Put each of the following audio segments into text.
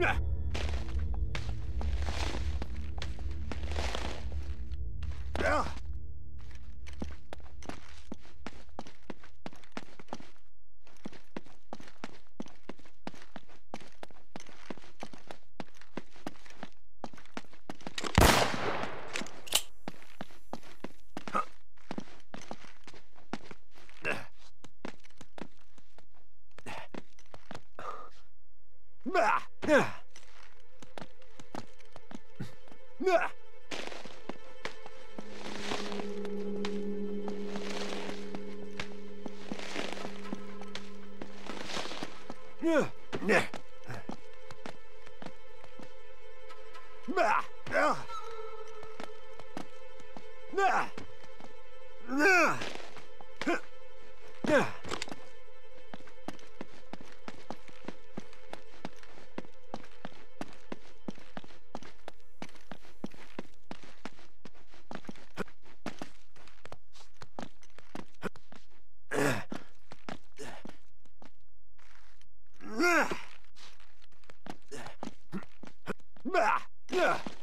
什 Estás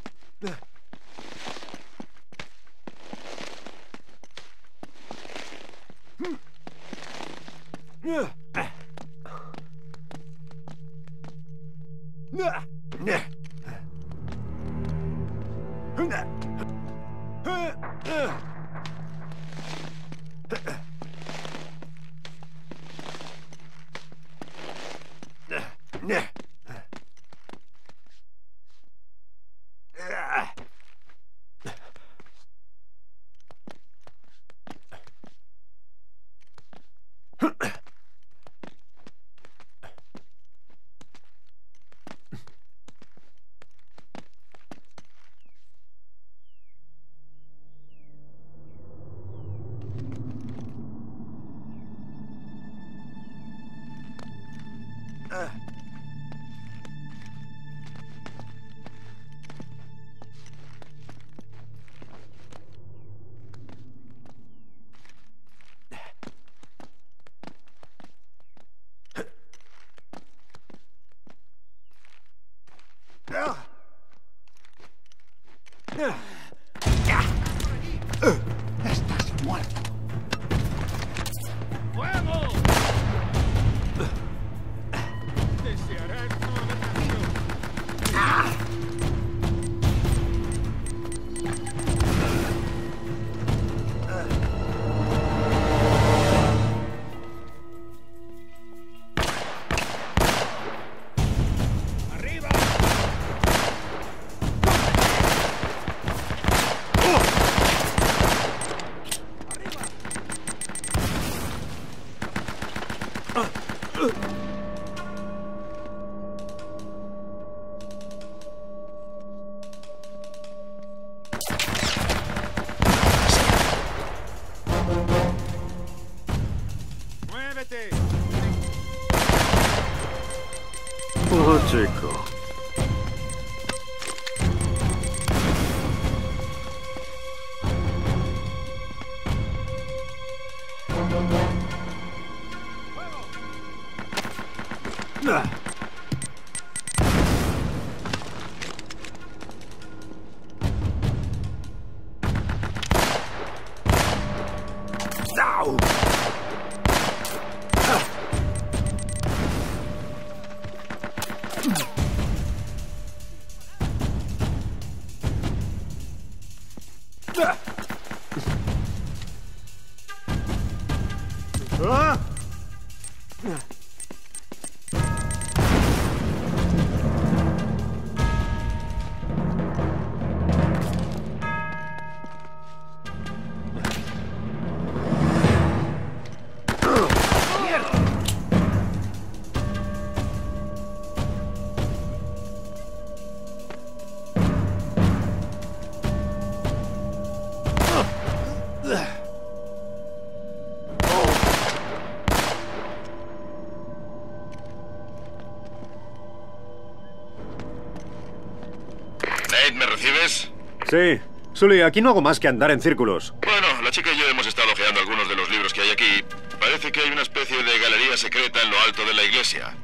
¿me recibes? Sí. Sully, aquí no hago más que andar en círculos. Bueno, la chica y yo hemos estado ojeando algunos de los libros que hay aquí. Parece que hay una especie de galería secreta en lo alto de la iglesia.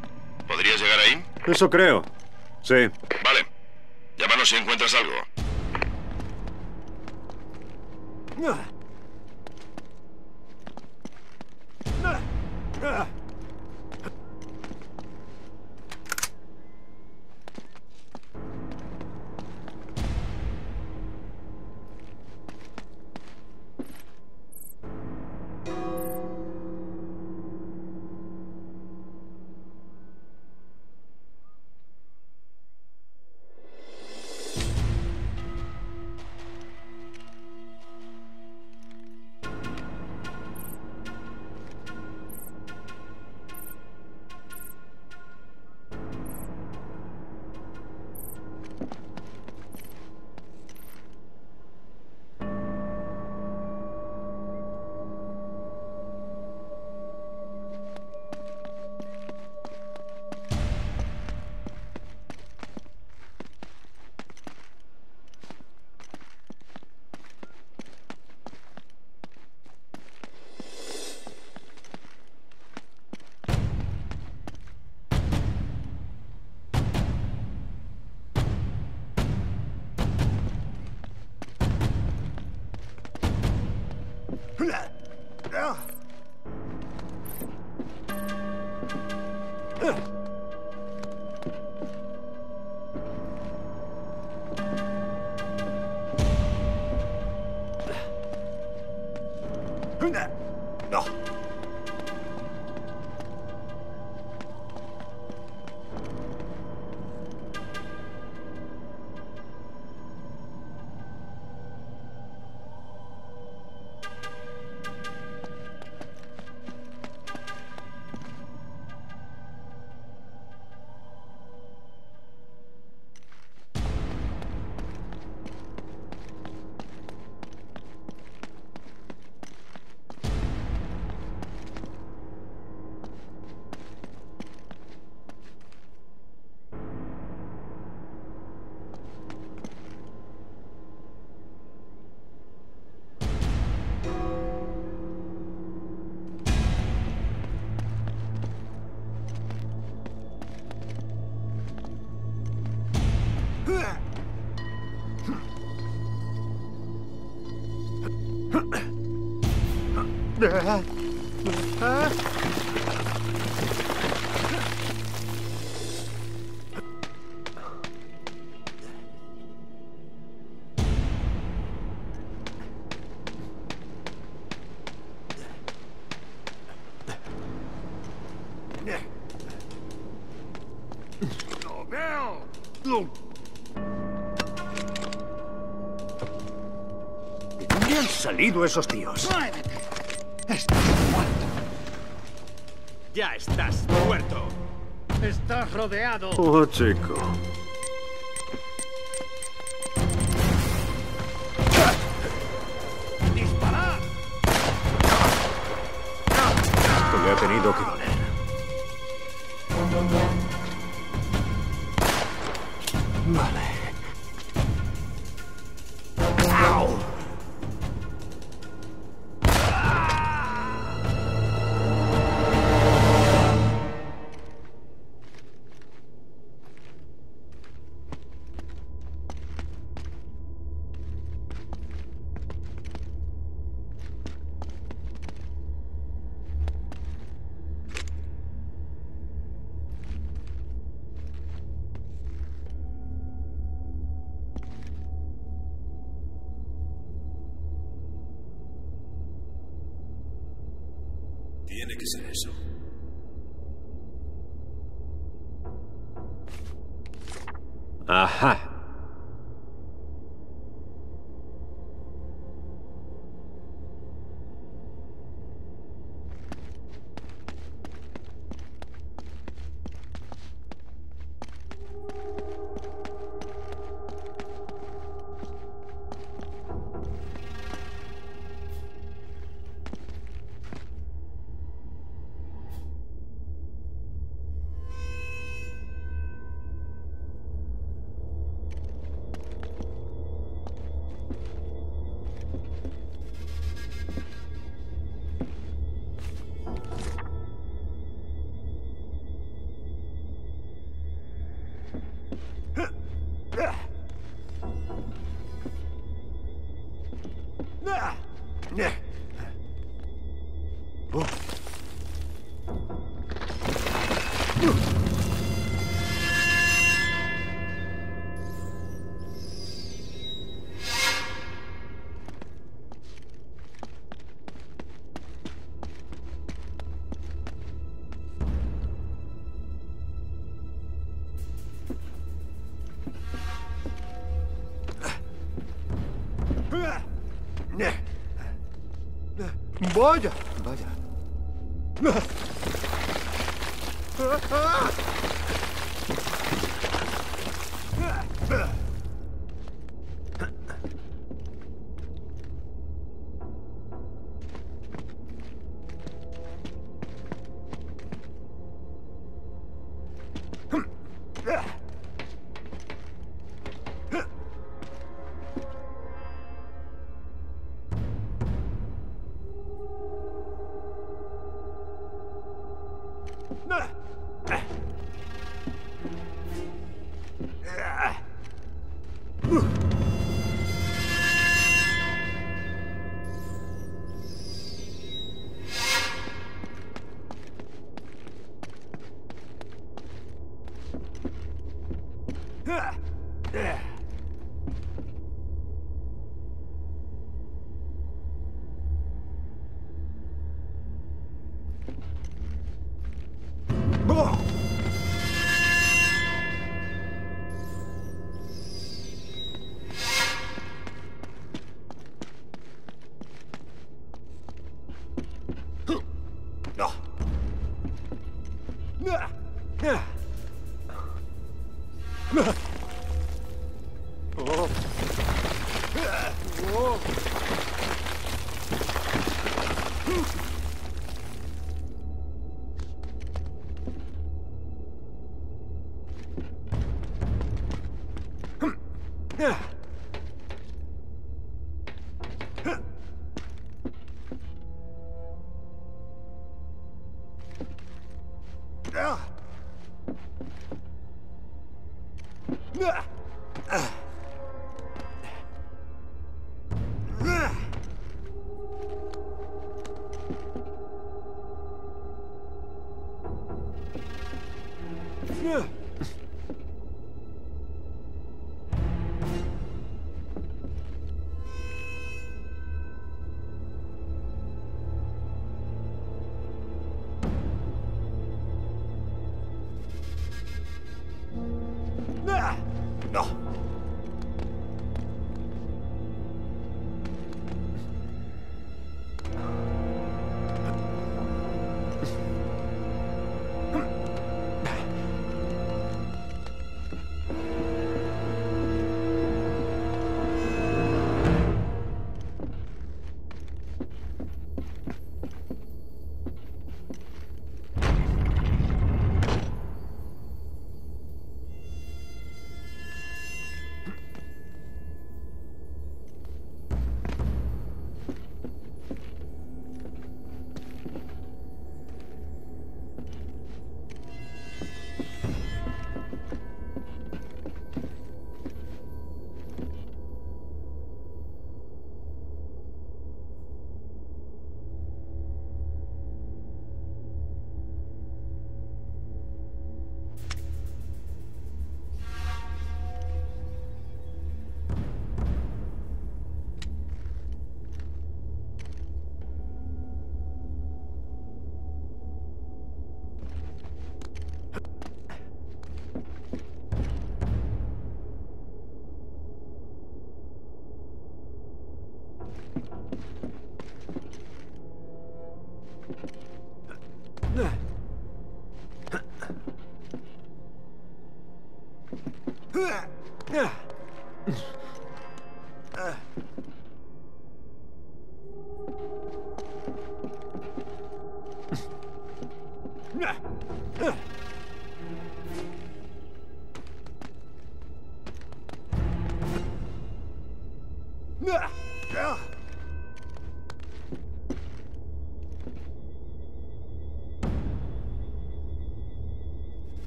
¿Podrías llegar ahí? Eso creo. Sí. Vale. Llámanos si encuentras algo. Ah. Ah. Ah. ¡Lo veo! ¿De dónde han salido esos tíos? ¡Muévete! Ya estás muerto. Estás rodeado. Oh, chico. ¡Disparad! Esto le ha tenido que doler. Vale. Vaya, vaya. Ha ha! Yeah.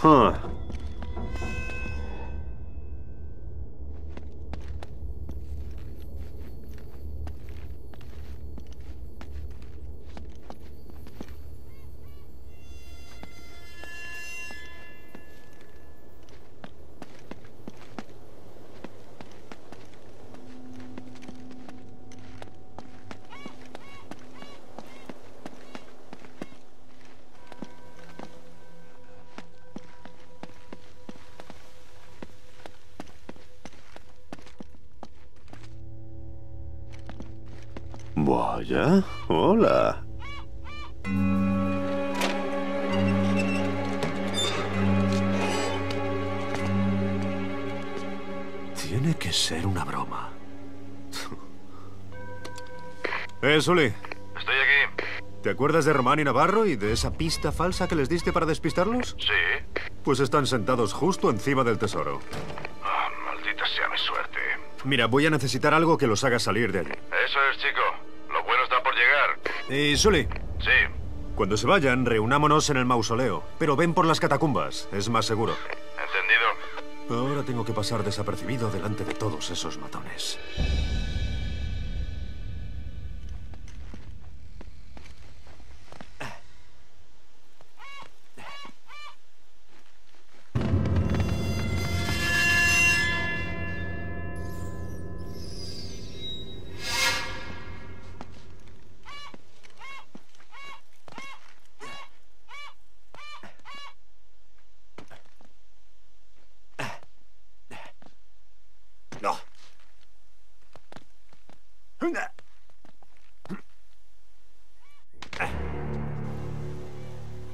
Huh. Vaya, hola. Tiene que ser una broma. Eh, Sully, Estoy aquí. ¿te acuerdas de Román y Navarro y de esa pista falsa que les diste para despistarlos? Sí. Pues están sentados justo encima del tesoro. Ah, maldita sea mi suerte. Mira, voy a necesitar algo que los haga salir de allí. Eso es, chico. Y Sully, Sí. cuando se vayan, reunámonos en el mausoleo. Pero ven por las catacumbas, es más seguro. Entendido. Ahora tengo que pasar desapercibido delante de todos esos matones.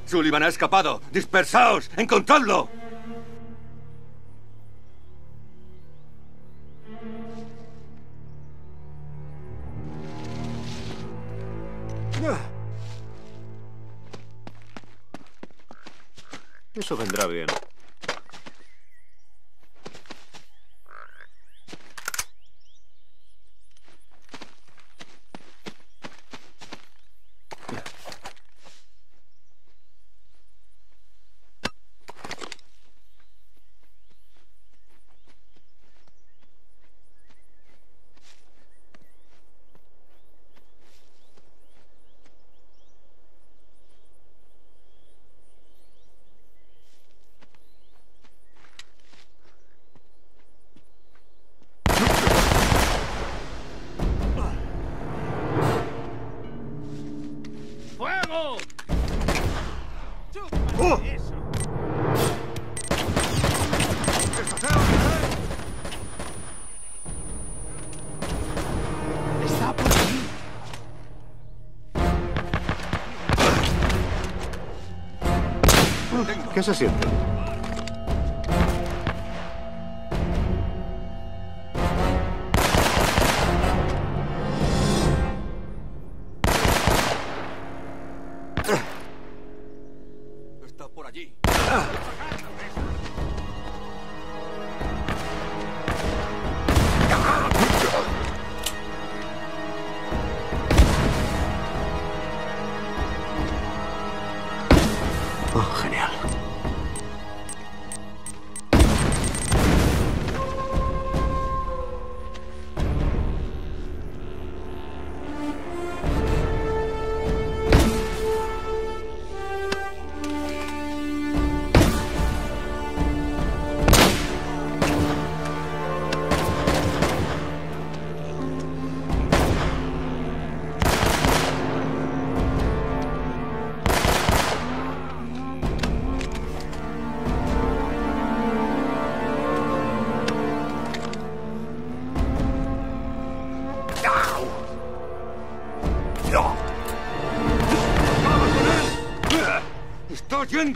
Sullivan ha escapado. Dispersaos. Encontradlo. ¿Qué se siente?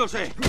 Moviéndose!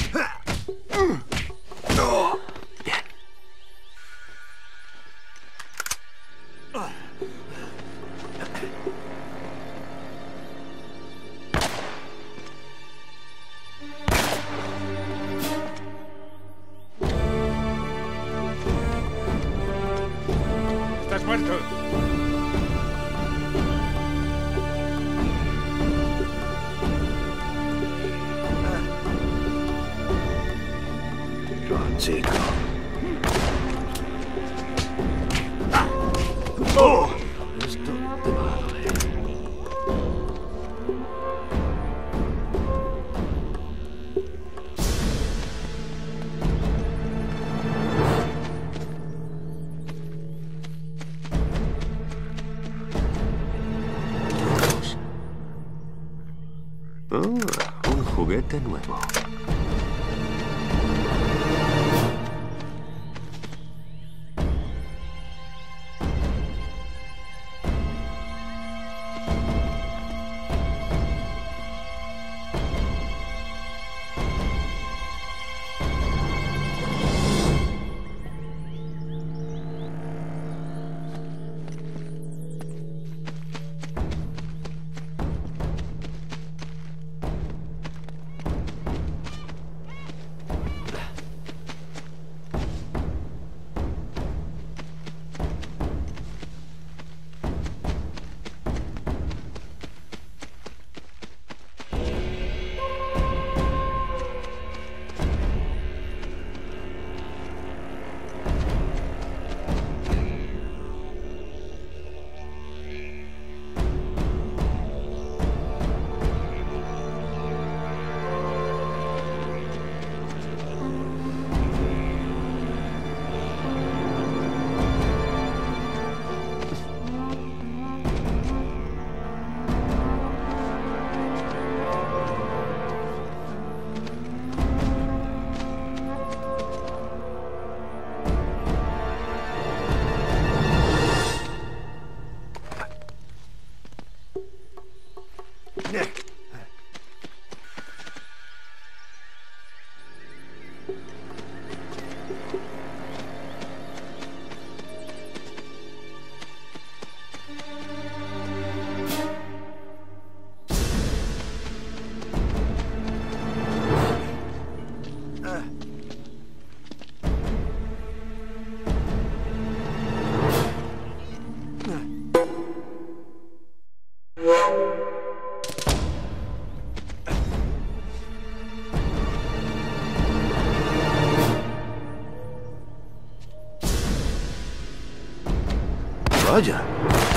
Vaya.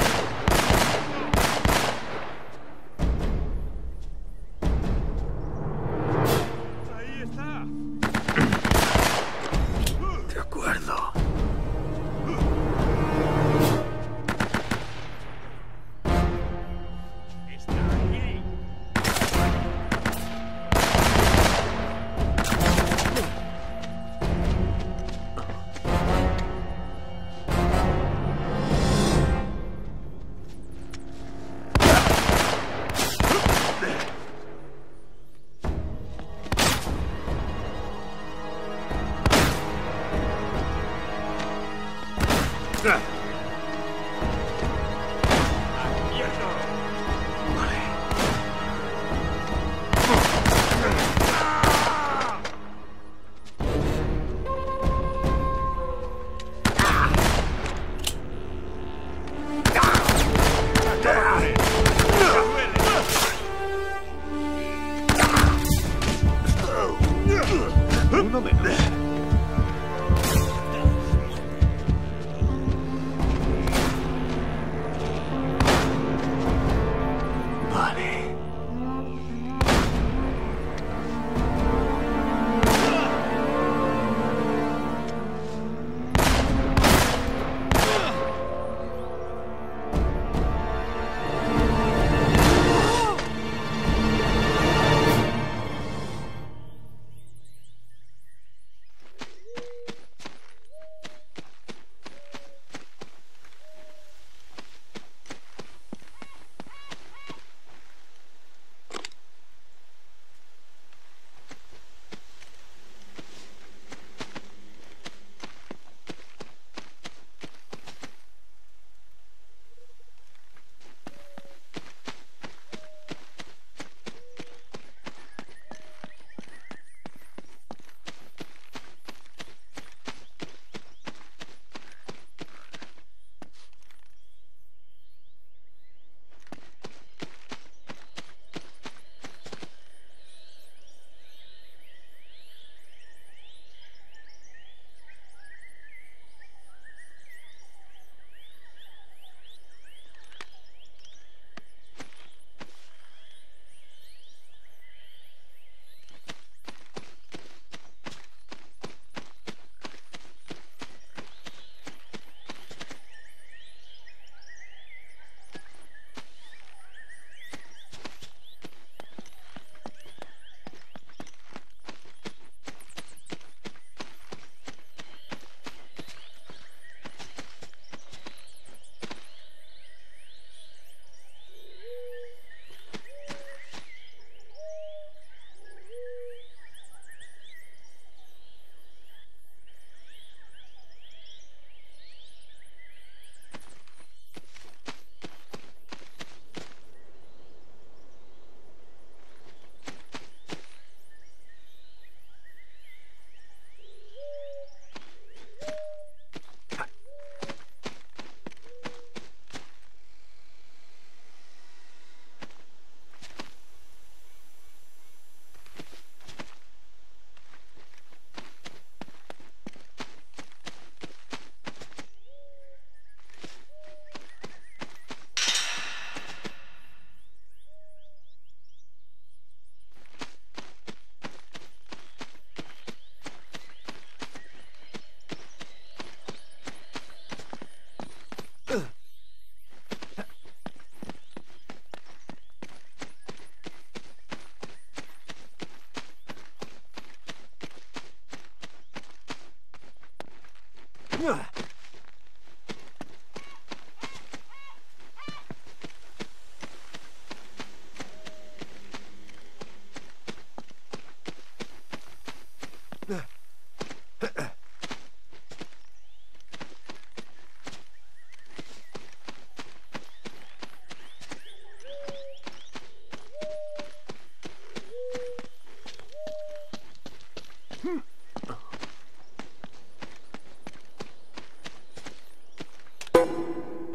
なのよ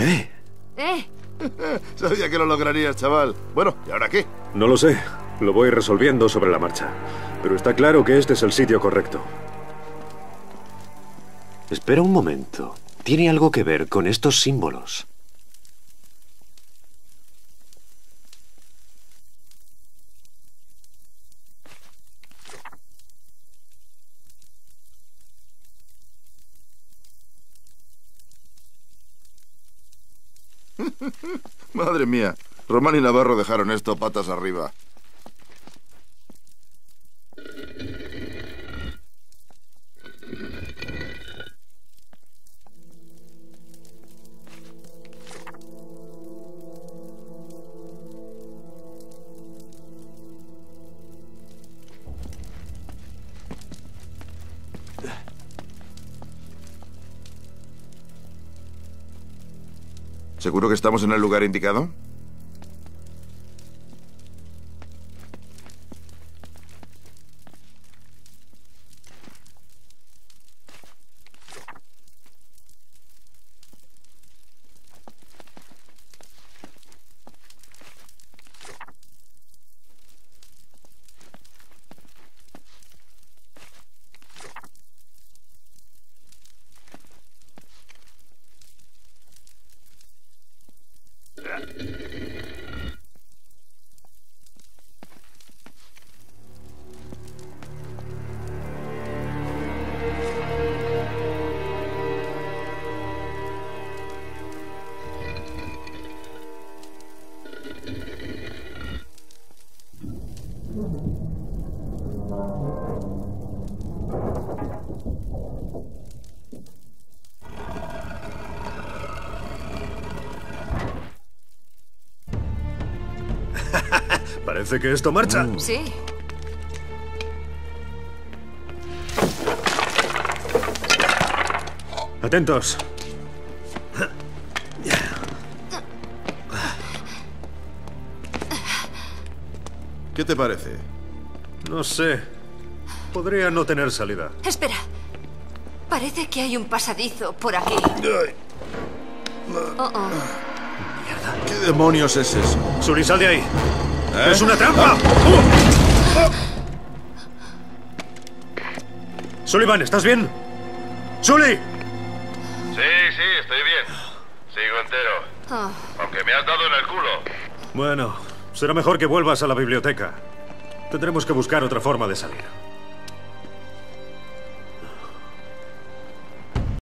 ¡Eh! ¡Eh! Sabía que lo lograrías, chaval. Bueno, ¿y ahora qué? No lo sé. Lo voy resolviendo sobre la marcha. Pero está claro que este es el sitio correcto. Espera un momento. Tiene algo que ver con estos símbolos. Mía. Román y Navarro dejaron esto patas arriba. ¿Seguro que estamos en el lugar indicado? Parece que esto marcha. Sí. Atentos. ¿Qué te parece? No sé. Podría no tener salida. Espera. Parece que hay un pasadizo por aquí. Oh, oh. ¿Qué demonios es eso? Sully, sal de ahí. ¿Eh? ¡Es una trampa! Sullivan, ¿estás bien? ¡Sully! Sí, sí, estoy bien. Sigo entero. Oh. Aunque me has dado en el culo. Bueno, será mejor que vuelvas a la biblioteca. Tendremos que buscar otra forma de salir.